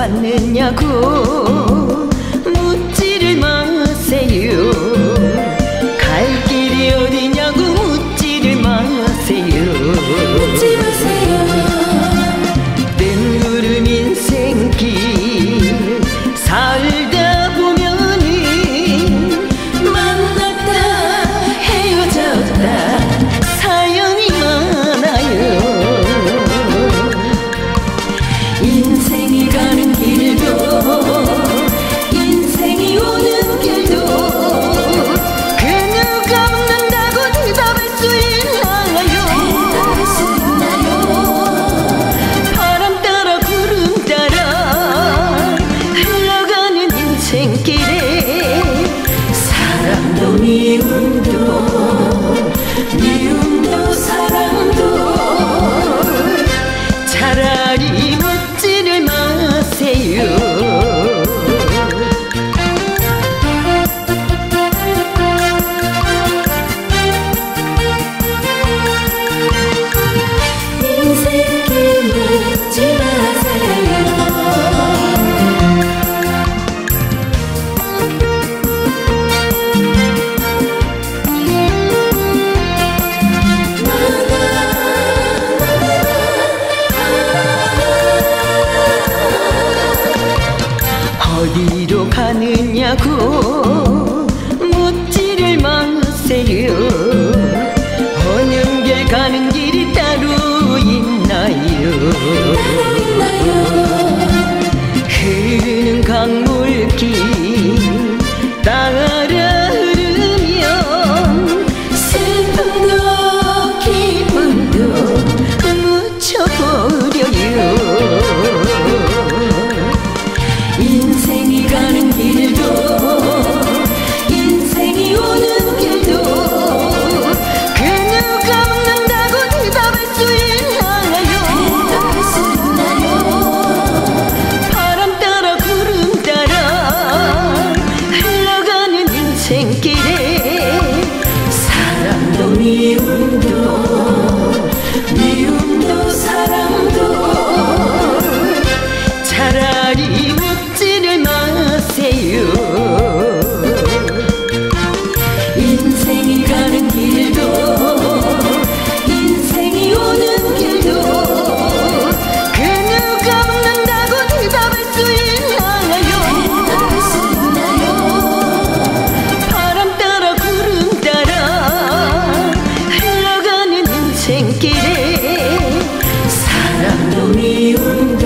왔느냐고 묻지를 마세요. 인생이 가는 길도 인생이 오는 길도 그 누가 묻는다고 대답할 수 있나요? 바람 따라 구름 따라 흘러가는 인생길에 사랑도 미움도 미움 어디로 가느냐고 길에 사랑도 미운